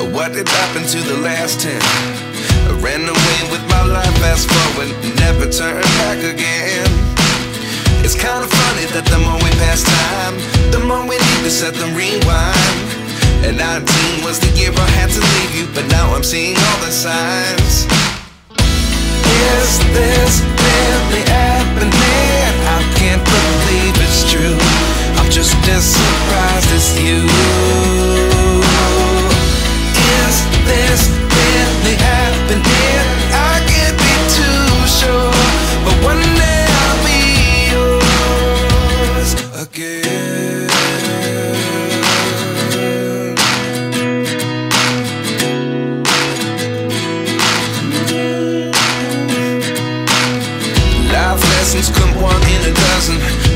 Uh, what did happen to the last ten? I ran away with my life, fast forward, never turn back again. It's kinda funny that the more we pass time, the more we need to set the rewind. And 19 was the year I had to leave you, but now I'm seeing all the signs. Is this really happening?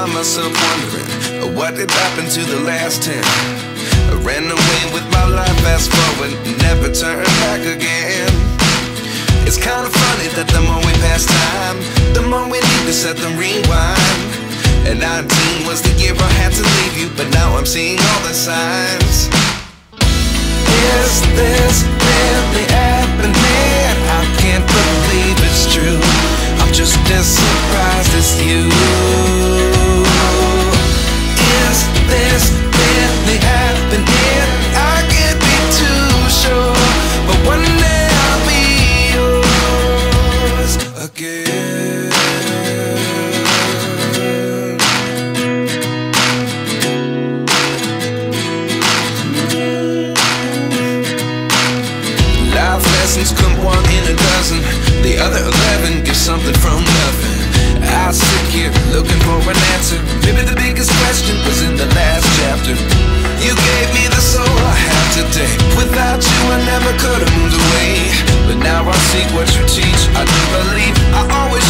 Find myself wondering uh, what did happen to the last 10 I ran away with my life fast forward never turn back again. It's kinda funny that the more we pass time the more we need to set the rewind. And 19 was the year I had to leave you but now I'm seeing all the signs. Is this an answer. Maybe the biggest question was in the last chapter. You gave me the soul I have today. Without you, I never could have moved away. But now I seek what you teach. I do believe I always.